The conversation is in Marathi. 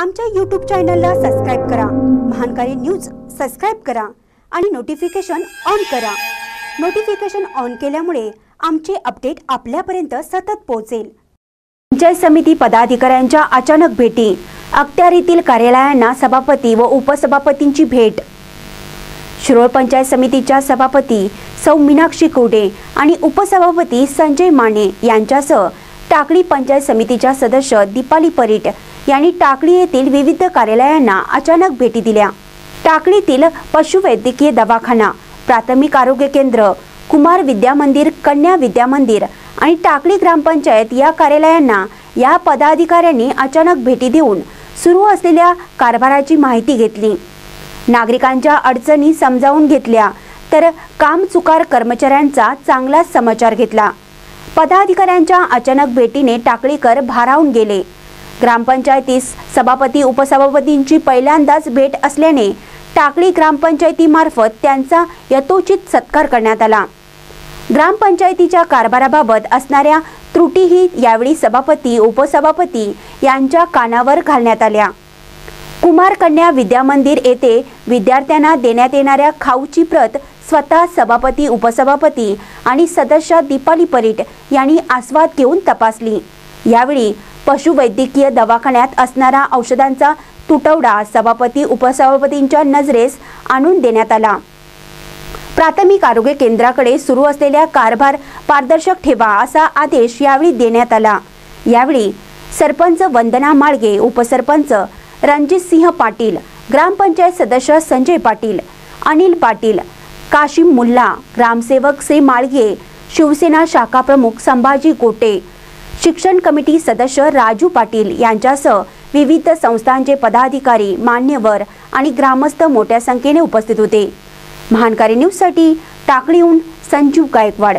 आमच्या यूट्यूब चॅनलला सबस्क्राईब करा. महानकारी न्यूज सबस्क्राईब करा आणि नोटिफिकेशन ऑन करा. नोटिफिकेशन ऑन केल्यामुळे आमचे अपडेट आपल्यापर्यंत सतत पोहोचेल. पंचायत समिती पदाधिकाऱ्यांच्या अचानक भेटी. अखत्यारीतील कार्यालयांना सभापती व उपसभापतींची भेट. शिरोळ पंचायत समितीच्या सभापती सौ मीनाक्षी कोडे आणि उपसभापती संजय माने यांच्यासह टाकळी पंचायत समितीच्या सदस्य दीपाली परीट यांनी टाकळी येथील विविध कार्यालयांना अचानक भेटी दिल्या. टाकळीतील पशुवैद्यकीय दवाखाना प्राथमिक आरोग्य केंद्र कुमार विद्या मंदिर कन्या विद्या मंदिर आणि टाकळी ग्रामपंचायत या कार्यालयांना या पदाधिकाऱ्यांनी अचानक भेटी देऊन सुरू असलेल्या कारभाराची माहिती घेतली. नागरिकांच्या अडचणी समजावून घेतल्या तर काम चुकार कर्मचाऱ्यांचा चांगलाच समाचार घेतला. पदाधिकाऱ्यांच्या अचानक भेटीने टाकळीकर भारावून गेले. ग्रामपंचायतीस सभापती उपसभापतींची पहिल्यांदाच भेट असल्याने टाकळी ग्रामपंचायतीमार्फत त्यांचा यथोचित सत्कार करण्यात आला. ग्रामपंचायतीच्या कारभाराबाबत असणाऱ्या त्रुटीही यावेळी सभापती उपसभापती यांच्या कानावर घालण्यात आल्या. कुमार कन्या विद्या मंदिर येथे विद्यार्थ्यांना देण्यात येणाऱ्या खाऊची प्रत स्वतः सभापती उपसभापती आणि सदस्य दीपाली परीट यांनी आस्वाद घेऊन तपासली. यावेळी पशुवैद्यकीय दवाखान्यात असणारा औषधांचा तुटवडा सभापती उपसभापतींच्या नजरेस आणून देण्यात आला. प्राथमिक आरोग्य केंद्राकडे सुरू असलेल्या कारभार पारदर्शक ठेवा असा आदेश यावेळी देण्यात आला. यावेळी सरपंच वंदना माळगे उपसरपंच रणजित सिंह पाटील ग्रामपंचायत सदस्य संजय पाटील अनिल पाटील काशिम मुल्ला ग्रामसेवक श्री माळगे शिवसेना शाखा प्रमुख संभाजी गोटे शिक्षण कमिटी सदस्य राजू पाटील यांच्यासह विविध संस्थांचे पदाधिकारी मान्यवर आणि ग्रामस्थ मोठ्या संख्येने उपस्थित होते. महानकारी न्यूजसाठी टाकळीहून संजीव गायकवाड.